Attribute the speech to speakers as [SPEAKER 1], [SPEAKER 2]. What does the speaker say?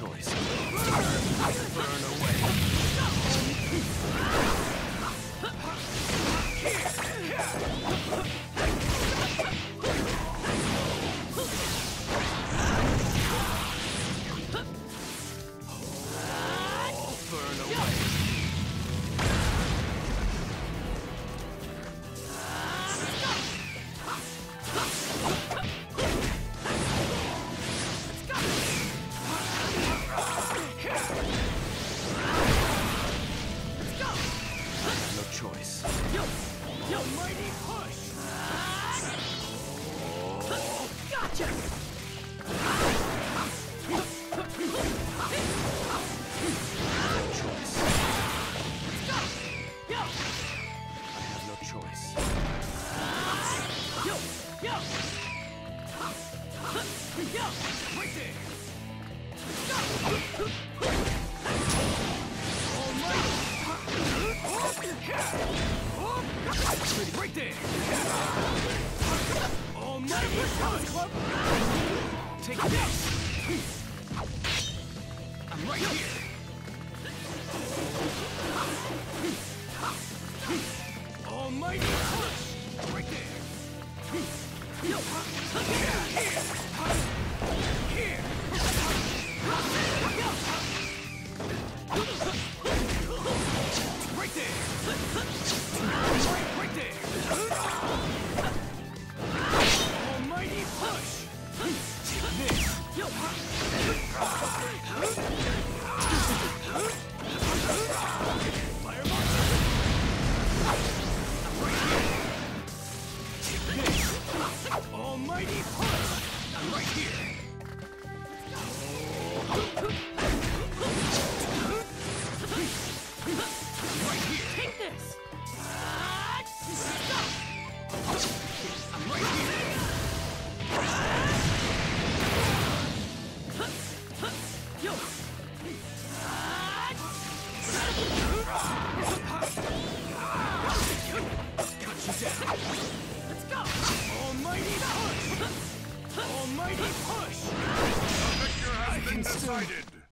[SPEAKER 1] choice. Burn
[SPEAKER 2] Mighty push! Gotcha! Yo!
[SPEAKER 1] I have no choice.
[SPEAKER 2] Right there! Almighty! Right there! Almighty! Take this! I'm right here! Take this! Push! I'm right here! The victor has I been decided.